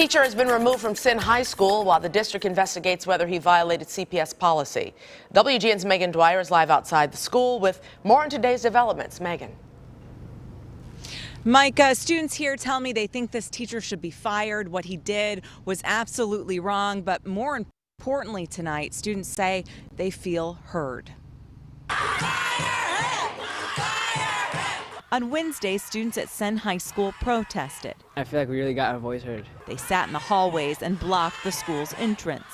teacher has been removed from Senn High School while the district investigates whether he violated CPS policy. WGN's Megan Dwyer is live outside the school with more on today's developments. Megan. Mike, uh, students here tell me they think this teacher should be fired. What he did was absolutely wrong, but more importantly tonight, students say they feel heard. On Wednesday, students at Senn High School protested. I feel like we really got our voice heard. They sat in the hallways and blocked the school's entrance,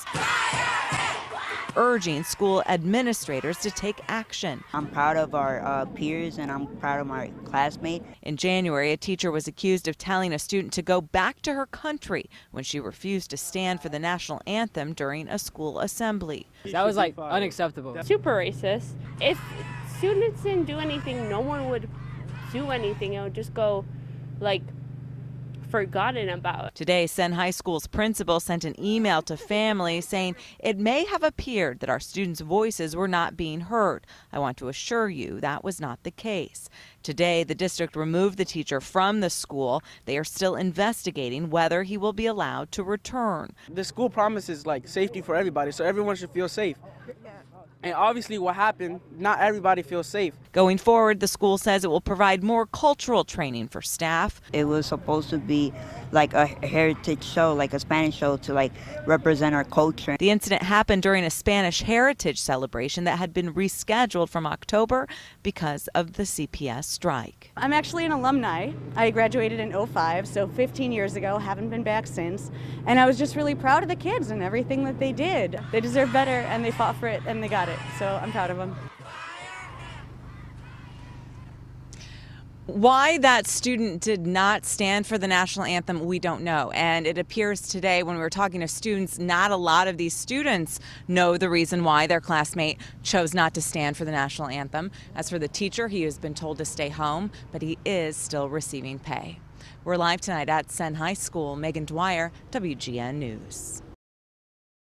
urging school administrators to take action. I'm proud of our uh, peers and I'm proud of my classmates. In January, a teacher was accused of telling a student to go back to her country when she refused to stand for the national anthem during a school assembly. That was like unacceptable. Super racist. If students didn't do anything, no one would do anything. It would just go like forgotten about. Today, Senn High School's principal sent an email to families saying it may have appeared that our students' voices were not being heard. I want to assure you that was not the case. Today, the district removed the teacher from the school. They are still investigating whether he will be allowed to return. The school promises like safety for everybody, so everyone should feel safe. And obviously, what happened, not everybody feels safe. Going forward, the school says it will provide more cultural training for staff. It was supposed to be like a heritage show, like a Spanish show to like represent our culture. The incident happened during a Spanish heritage celebration that had been rescheduled from October because of the CPS strike. I'm actually an alumni. I graduated in 05, so 15 years ago, haven't been back since. And I was just really proud of the kids and everything that they did. They deserve better and they fought for it and they got it. So I'm proud of them. Why that student did not stand for the national anthem, we don't know. And it appears today, when we were talking to students, not a lot of these students know the reason why their classmate chose not to stand for the national anthem. As for the teacher, he has been told to stay home, but he is still receiving pay. We're live tonight at Senn High School. Megan Dwyer, WGN News.